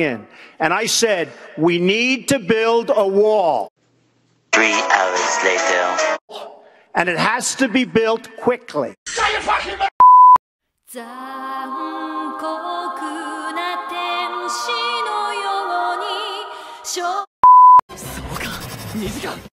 in. And I said, we need to build a wall. Three hours later. And it has to be built quickly. fucking